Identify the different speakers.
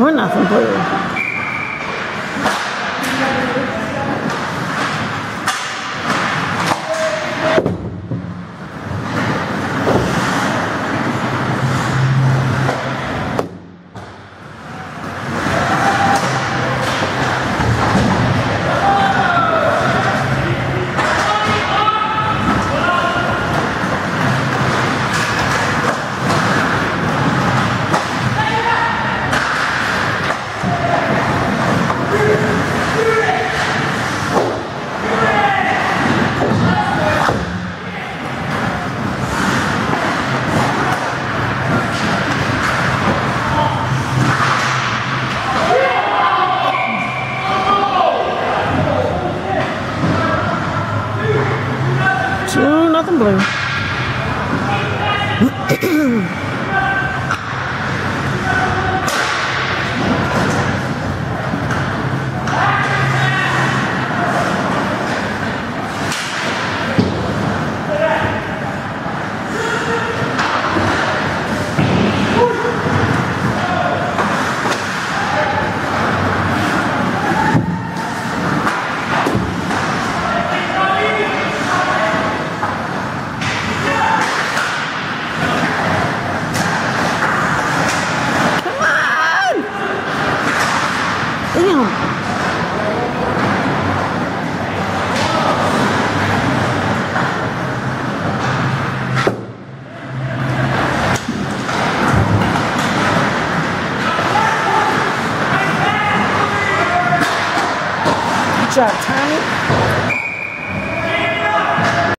Speaker 1: We're nothing blue. nó tấm bự Good job, Tommy.